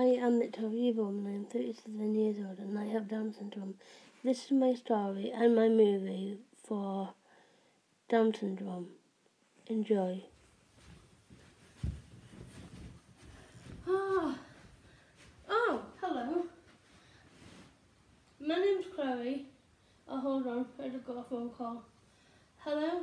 Hi, I'm Victoria Bowman. I'm 37 years old and I have Down syndrome. This is my story and my movie for Down syndrome. Enjoy. Ah. Oh, hello. My name's Chloe. Oh, hold on. I just got a phone call. Hello?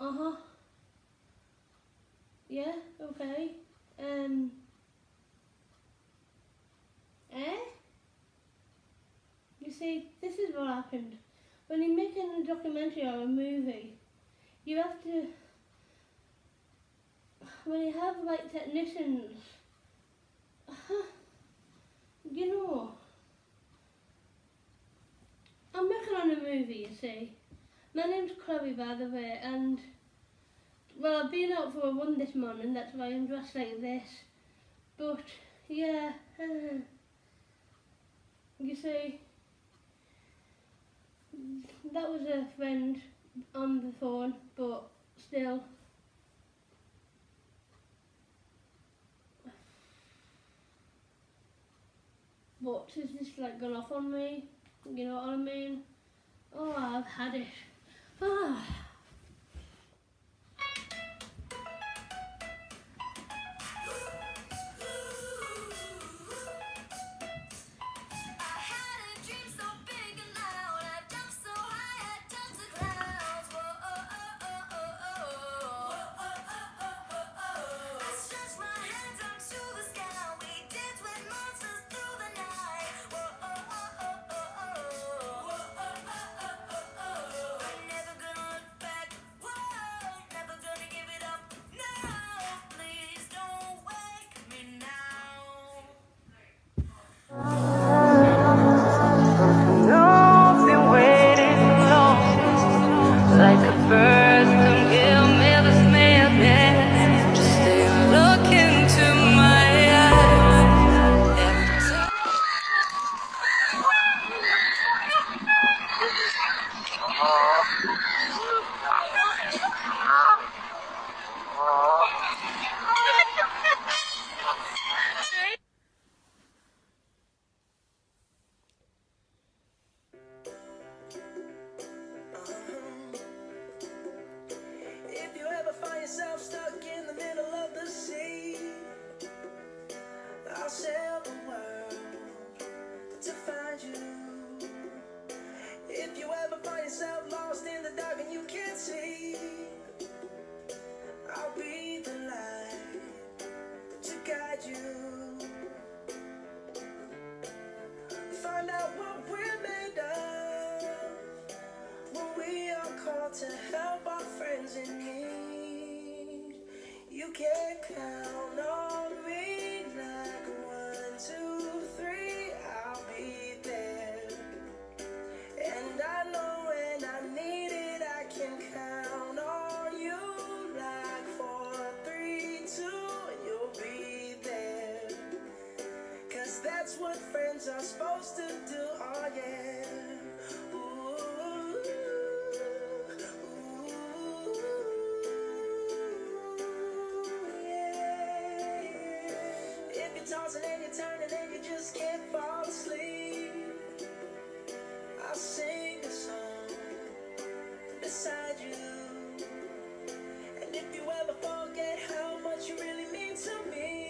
Uh-huh. Yeah, okay. Um. Eh? You see, this is what happened. When you're making a documentary or a movie, you have to. When you have like technicians, you know. I'm working on a movie, you see. My name's Chloe, by the way, and well, I've been out for a run this morning, that's why I'm dressed like this. But, yeah, you see, that was a friend on the phone, but still. What is this like gone off on me? You know what I mean? Oh, I've had it. Ah. To help our friends in need. You can count on beside you. And if you ever forget how much you really mean to me,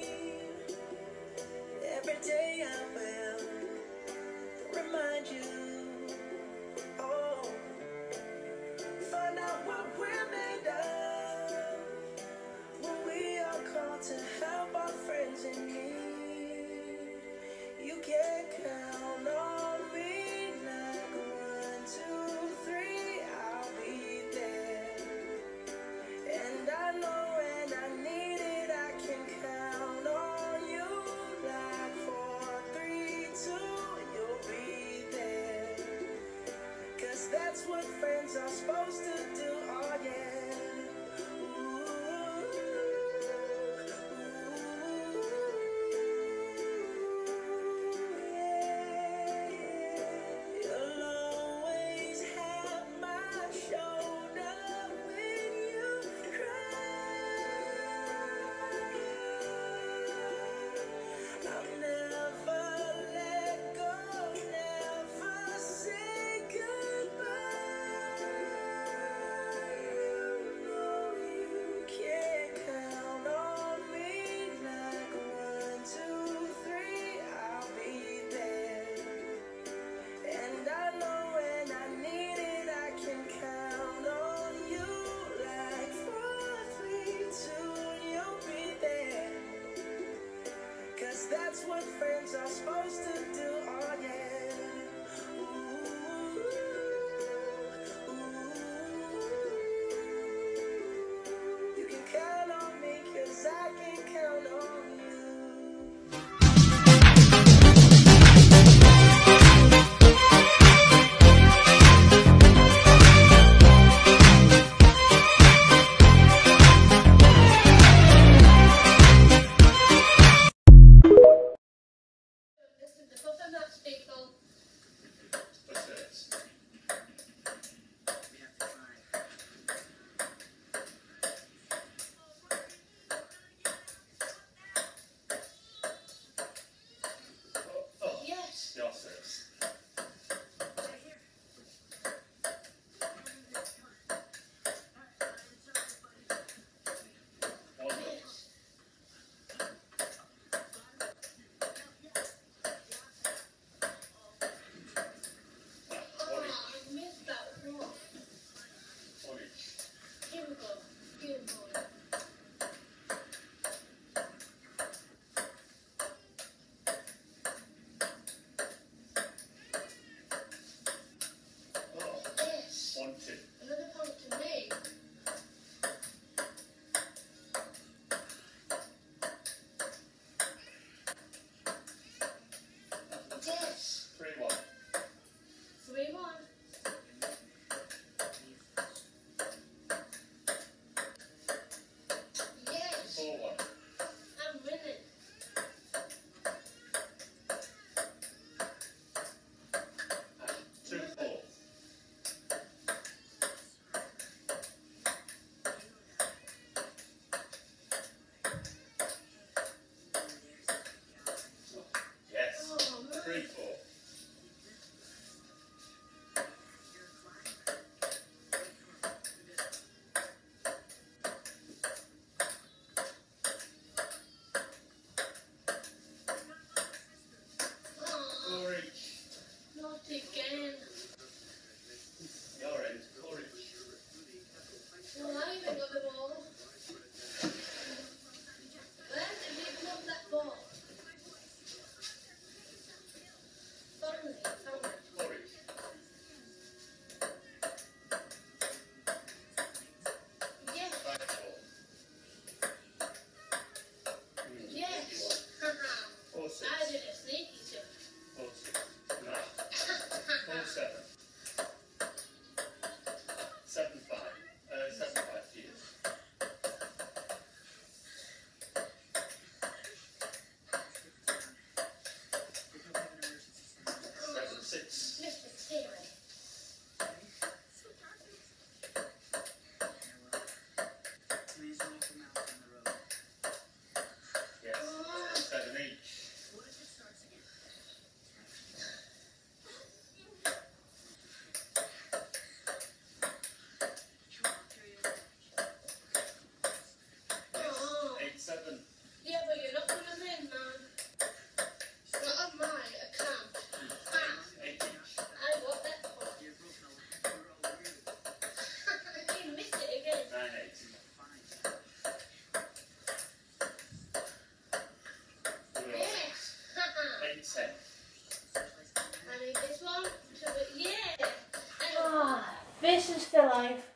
This is the life.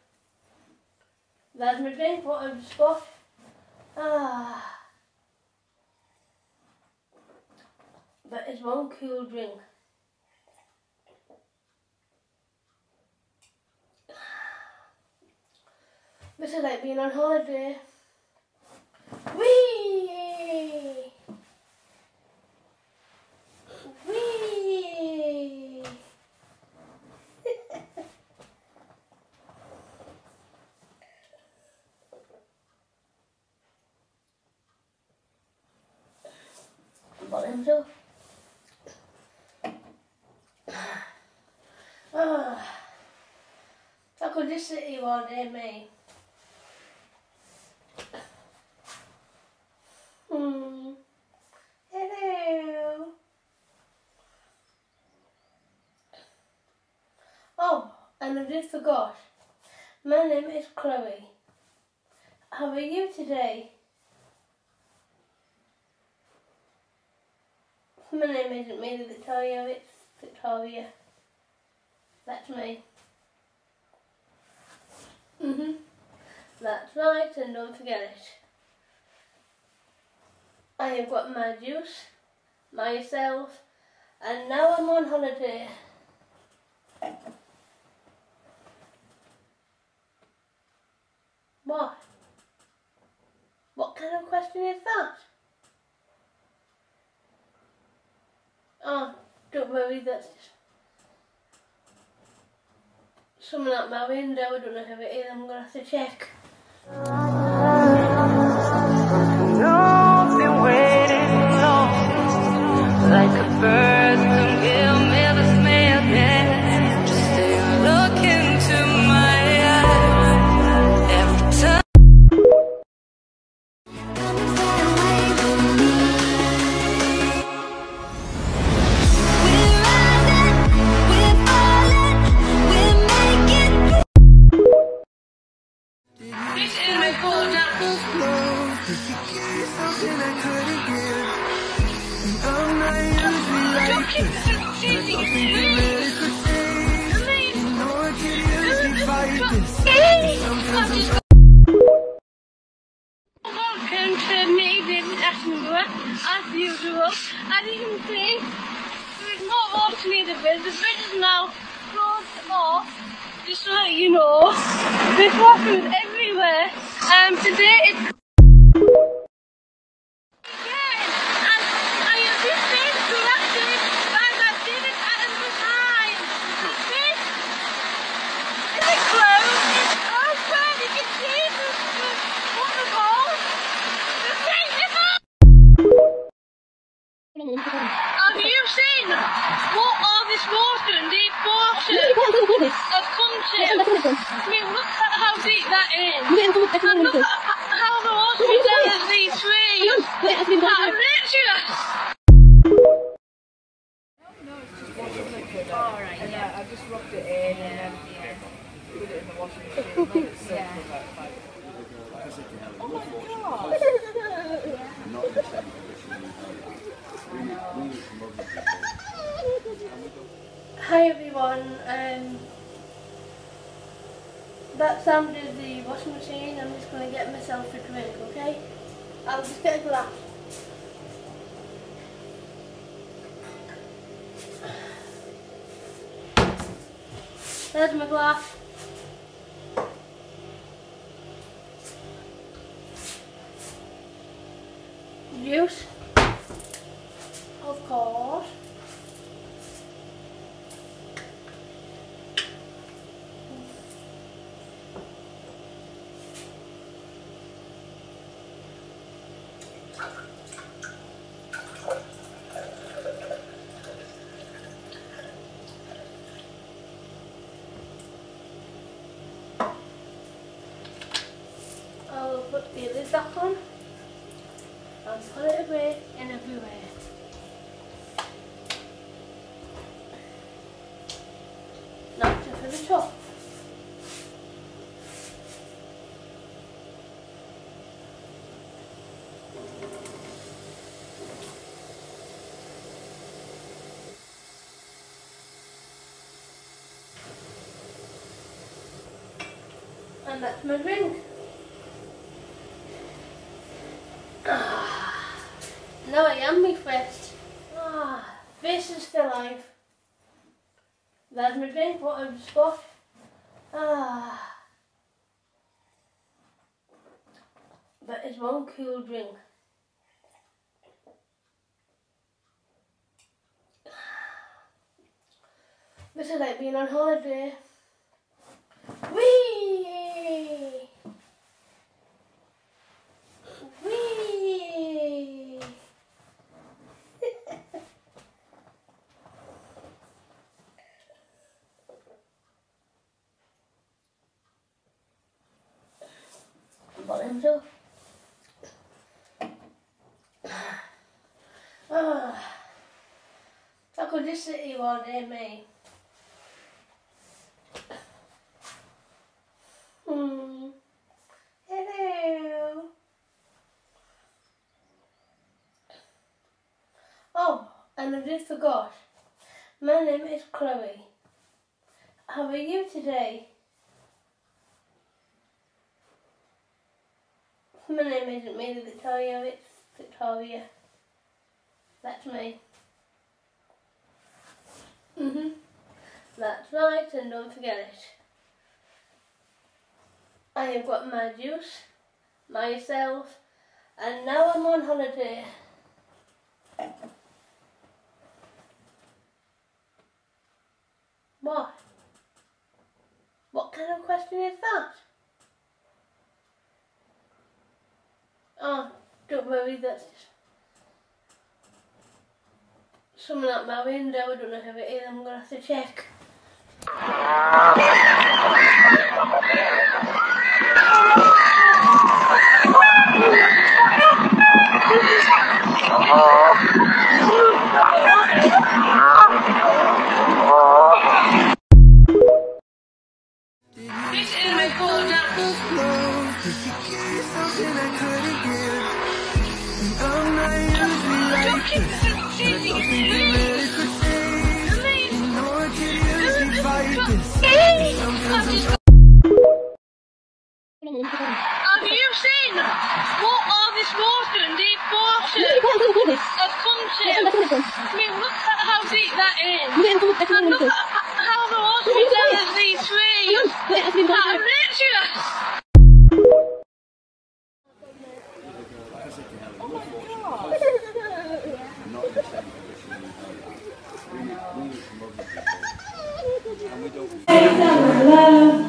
There's my drink, what a spot. Ah. But it's one cool drink. This is like being on holiday. Whee! Whee! himself. oh, I could this city here all day, mate. Hmm. Hello. Oh, and I just forgot. My name is Chloe. How are you today? My name isn't Mary Victoria, it's Victoria. That's me. Mhm. That's right, and don't forget it. I have got my juice, myself, and now I'm on holiday. What? What kind of question is that? Oh, don't worry, that's just someone at my window. I don't know who it is. I'm going to have to check. Oh, Something I couldn't give. I'm not. Something you fight this. See, water near the bridge. The bridge is now closed off, just that you know. Is everywhere. Um, today it's to? I mean, look at how deep that is. And look at how the water is down as these trees. That ridiculous. Yeah, I just rubbed it in and then put it in the washing machine. Let it sit for about five Oh my god! Hi everyone. Um, that sounded the washing machine. I'm just gonna get myself a drink, okay? I'll just get a glass. There's my glass. Juice. Of course. I'll put the lid back on and put it away in everywhere. Now to for And that's my drink. Ah, now I am refreshed. Ah, this is the alive. Got. Ah. That is one cool drink. This is like being on holiday. Whee! Whee! Bottoms up. Ah, if I could just sit here all day, mate. Hmm. Hello. Oh, And I just forgot. My name is Chloe. How are you today? My name isn't Mary Victoria, it's Victoria. That's me. Mhm. That's right, and don't forget it. I have got my juice, myself, and now I'm on holiday. What? What kind of question is that? Oh, don't worry, that's just someone at my window, I don't know who it is, I'm going to have to check. And